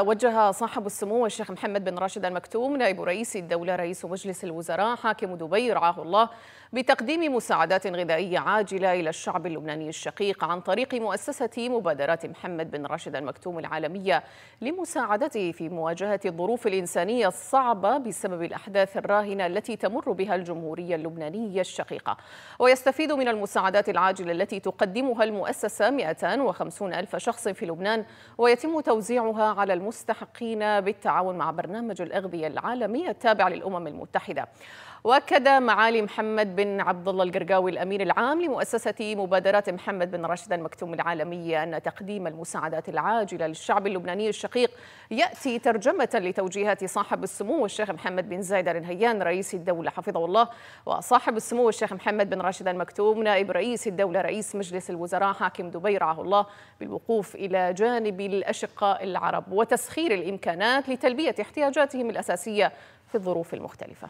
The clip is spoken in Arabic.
وجه صاحب السمو الشيخ محمد بن راشد المكتوم نائب رئيس الدولة رئيس مجلس الوزراء حاكم دبي رعاه الله بتقديم مساعدات غذائية عاجلة إلى الشعب اللبناني الشقيق عن طريق مؤسسة مبادرات محمد بن راشد المكتوم العالمية لمساعدته في مواجهة الظروف الإنسانية الصعبة بسبب الأحداث الراهنة التي تمر بها الجمهورية اللبنانية الشقيقة. ويستفيد من المساعدات العاجلة التي تقدمها المؤسسة 250 ألف شخص في لبنان ويتم توزيعها على المستحقين بالتعاون مع برنامج الأغذية العالمي التابع للأمم المتحدة. وأكد معالي محمد بن عبد الله القرقاوي الأمين العام لمؤسسة مبادرات محمد بن راشد المكتوم العالميه أن تقديم المساعدات العاجلة للشعب اللبناني الشقيق يأتي ترجمة لتوجيهات صاحب السمو الشيخ محمد بن زايد ال نهيان رئيس الدولة حفظه الله. وصاحب السمو الشيخ محمد بن راشد المكتوم نائب رئيس الدولة رئيس مجلس الوزراء حاكم دبي رعاه الله بالوقوف إلى جانب الأشقاء العرب. وتسخير الإمكانات لتلبية احتياجاتهم الأساسية في الظروف المختلفة.